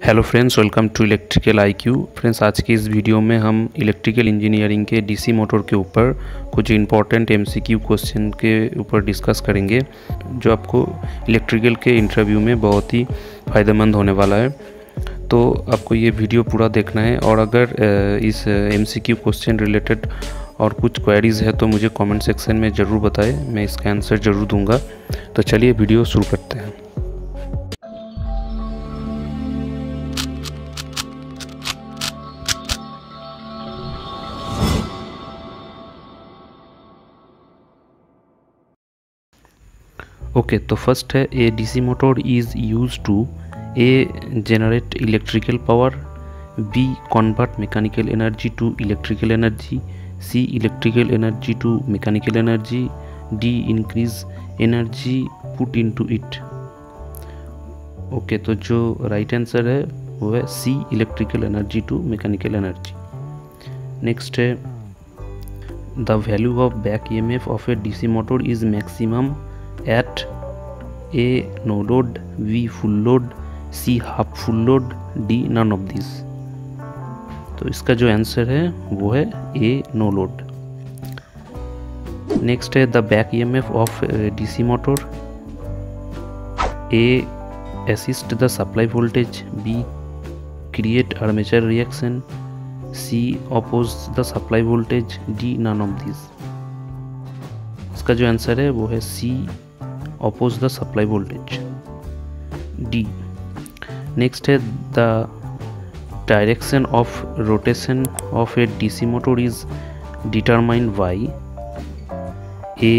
Hello friends welcome to electrical IQ friends आज की इस वीडियो में हम इलेक्ट्रिकल इंजीनियरिंग के डीसी मोटर के ऊपर कुछ इंपॉर्टेंट एमसीक्यू क्वेश्चन के ऊपर डिस्कस करेंगे, जो आपको इलेक्ट्रिकल के इंटरव्यू में बहुत ही फ़ायदेमंद होने वाला है। तो आपको ये वीडियो पूरा देखना है और अगर इस एमसीक्यू क्वेश्चन रिलेटेड और कुछ क्वेरीज़ है तो मुझे कमेंट सेक्शन में ज़रूर बताएँ, मैं इसका आंसर ज़रूर दूँगा। तो चलिए वीडियो शुरू करते हैं। ओके तो फ़र्स्ट है a DC motor is use to A generate electrical power B convert mechanical energy to electrical energy C electrical energy to mechanical energy D increase energy put into it okay okay तो जो right right answer है, वो है C electrical energy to mechanical energy next है the value of back E M F of a D C motor is maximum at A no load v full load C half full load D none of this तो इसका जो answer है, वो है A no load next है the back E M F of D C motor A assist the supply voltage B create armature reaction C oppose the supply voltage D none of this इसका जो answer है, वो है C oppose the supply voltage d next है the direction of rotation of a dc motor is determined by a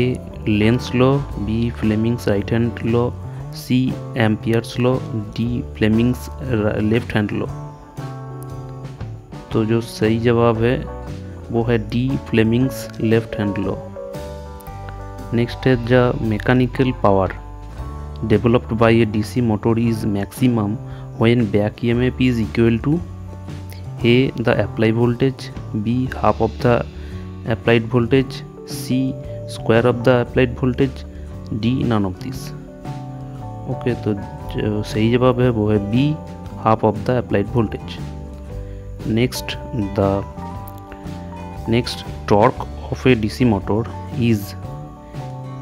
Lenz law b Fleming's right hand law C ampere's law D Fleming's left hand law तो जो सही जवाब है वो है D Fleming's left hand law Next is the mechanical power developed by a DC motor is maximum when back EMF is equal to A. The applied voltage B. Half of the applied voltage C. Square of the applied voltage D. None of these okay okay, तो सही जवाब है वो है B half of the applied voltage next the next torque of a DC motor is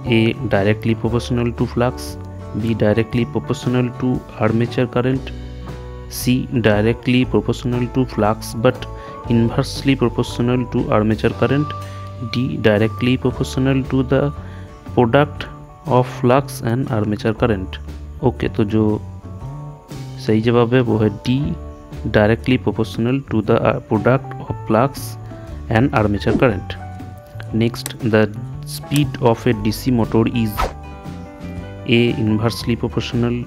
A. Directly proportional to flux B. Directly proportional to armature current C. Directly proportional to flux but inversely proportional to armature current D. Directly proportional to the product of flux and armature current okay okay, तो जो सही जवाब है वो है D directly proportional to the product of flux and armature current next the speed of a DC motor is A. Inversely proportional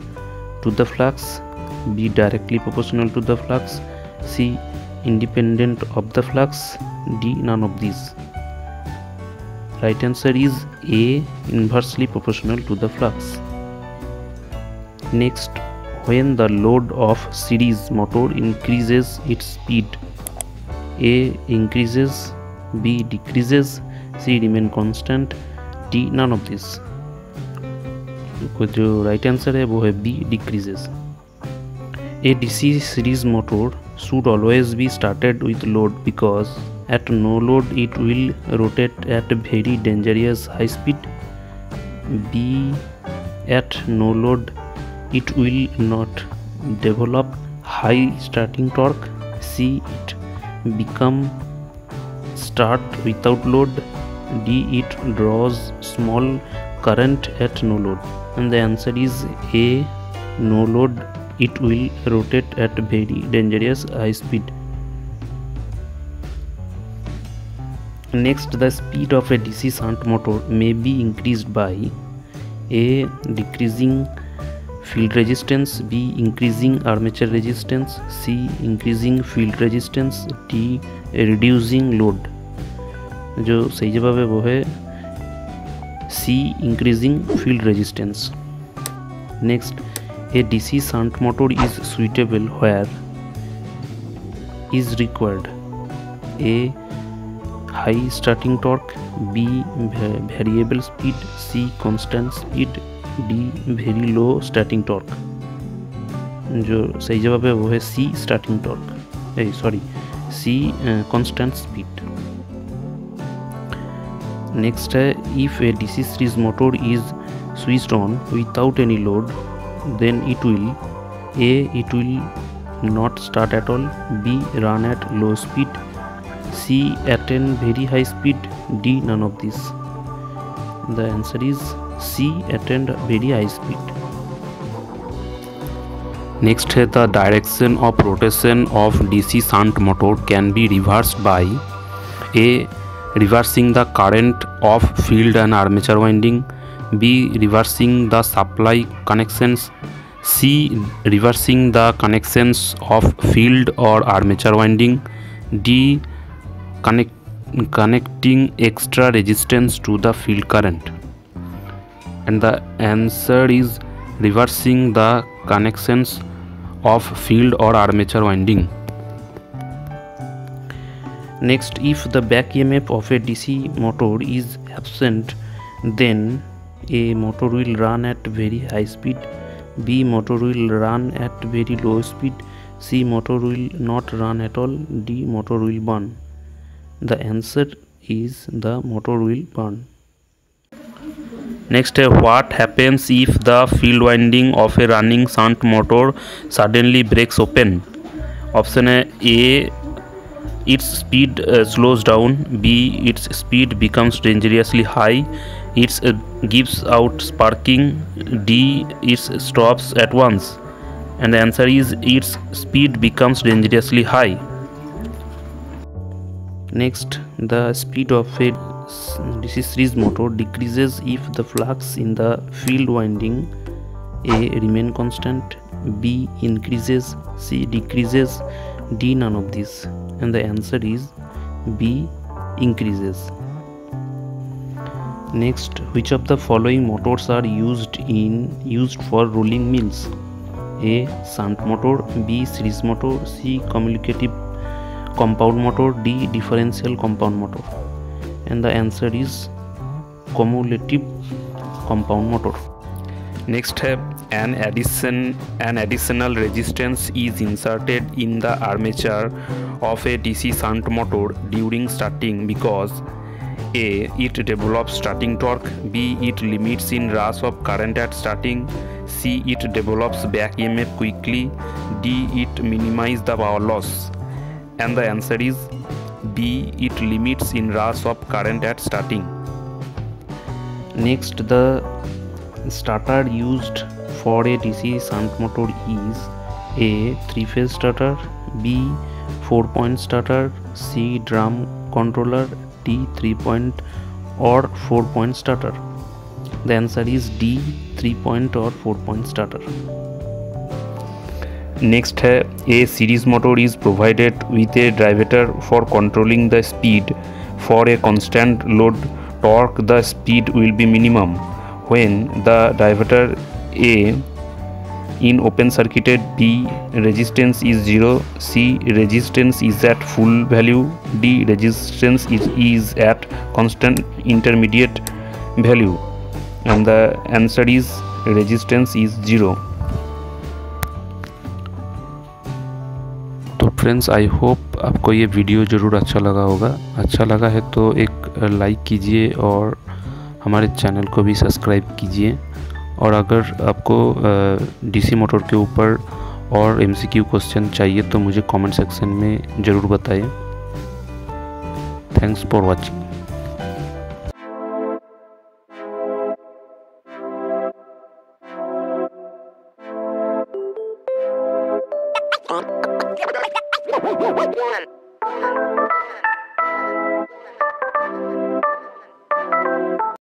to the flux B. Directly proportional to the flux C. Independent of the flux D. None of these Right answer is A. Inversely proportional to the flux Next, when the load of series motor increases its speed A. Increases B. Decreases c remain constant d none of this जो right answer है वो है B decreases a DC series motor should always be started with load because at no load it will rotate at very dangerous high speed b at no load it will not develop high starting torque c it become start without load d it draws small current at no load and the answer is a no load it will rotate at very dangerous high speed. Next, the speed of a DC shunt motor may be increased by A. Decreasing field resistance B. Increasing armature resistance C. Increasing field resistance D. Reducing load जो सही जवाब है वो है C increasing field resistance next a DC shunt motor is suitable where is required A high starting torque B variable speed C constant speed D very low starting torque जो सही जवाब है वो है C starting torque sorry C constant speed Next, if a DC series motor is switched on without any load, then it will A. It will not start at all, B. Run at low speed, C. Attain very high speed, D. None of these. The answer is C. Attain very high speed. Next, the direction of rotation of DC shunt motor can be reversed by A reversing the current of field and armature winding. B reversing the supply connections. C reversing the connections of field or armature winding. D connect, connecting extra resistance to the field current. And the answer is reversing the connections of field or armature winding next if the back emf of a dc motor is absent then a motor will run at very high speed. B motor will run at very low speed. C motor will not run at all. D motor will burn. The answer is the motor will burn. Next uh, what happens if the field winding of a running shunt motor suddenly breaks open? Option a, a its speed uh, slows down. B its speed becomes dangerously high. It uh, gives out sparking. D it stops at once. And the answer is its speed becomes dangerously high. Next, the speed of a DC series motor decreases if the flux in the field winding A remain constant, B increases, C decreases, D none of this and the answer is B increases. Next, which of the following motors are used in used for rolling mills? A. Shunt motor B. Series motor C. Cumulative compound motor D differential compound motor and the answer is cumulative compound motor next step an addition an additional resistance is inserted in the armature of a DC shunt motor during starting because a it develops starting torque b it limits in rush of current at starting c it develops back emf quickly d it minimizes the power loss and the answer is B. It limits in rush of current at starting. Next, the starter used for a DC shunt motor is A. 3-phase starter B. 4-point starter C. Drum controller D. 3-point or 4-point starter. The answer is D. 3-point or 4-point starter. Next है a series motor is provided with a diverter for controlling the speed. For a constant load torque the speed will be minimum when the diverter A in open circuited B resistance is zero C resistance is at full value D resistance is is at constant intermediate value and the answer is resistance is zero तो friends I hope आपको ये video ज़रूर अच्छा लगा होगा। अच्छा लगा है तो एक लाइक कीजिए और हमारे चैनल को भी सब्सक्राइब कीजिए। और अगर आपको डीसी मोटर के ऊपर और एमसीक्यू क्वेश्चन चाहिए तो मुझे कमेंट सेक्शन में ज़रूर बताइए। Thanks for watching